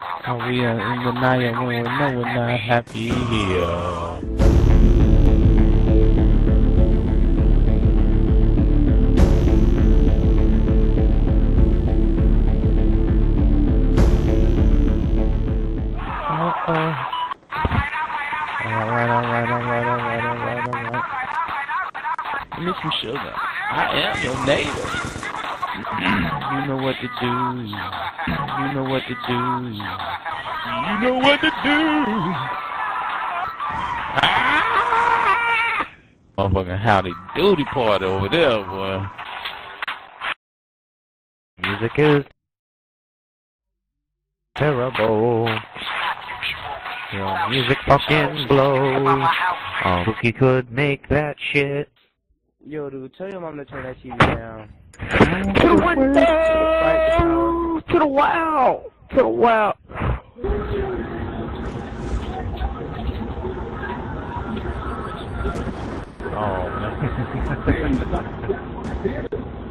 Oh, we are in the night when we know we're not happy here. Give me some sugar. I am your neighbor. You know what to do. You know what to do. You know what to do. Ah! Motherfucking howdy doody party over there, boy. Music is terrible. Your music fucking blows. Oh, Cookie could make that shit. Yo, dude, tell your mom to turn that TV down. To the window! To the wow! To the wow! Oh, man.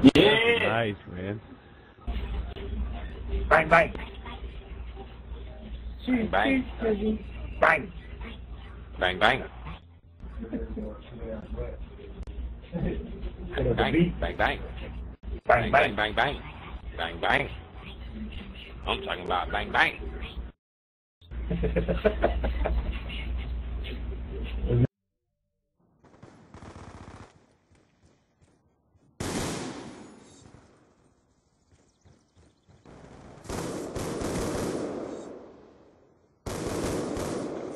Yeah! nice, man. Bang, bang. Bang, bang. Bang. Bang, bang. Bang, bang, bang, bang. Bang, Bang, bang, bang, bang. Bang, bang. I'm talking about bang, bang.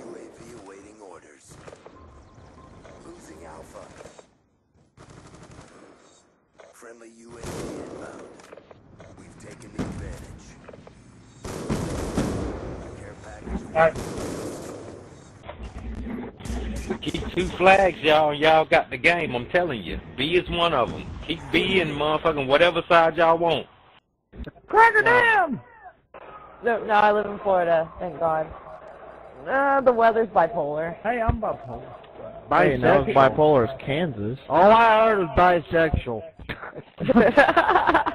UAV awaiting orders. Losing Alpha. Friendly UAV package. Alright. Keep two flags, y'all. Y'all got the game. I'm telling you. B is one of them. Keep B in motherfucking whatever side y'all want. Cracker damn! No, no, I live in Florida, thank God. Uh, the weather's bipolar. Hey, I'm bipolar. Hey, now bipolar is Kansas. All I heard was bisexual.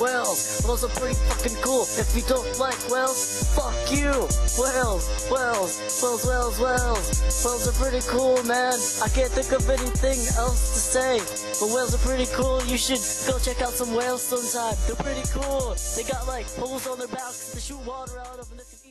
Whales, whales are pretty fucking cool. If you don't like whales, fuck you. Whales, whales, whales, whales, whales. Whales are pretty cool, man. I can't think of anything else to say. But whales are pretty cool. You should go check out some whales sometime. They're pretty cool. They got like holes on their backs to shoot water out of and they can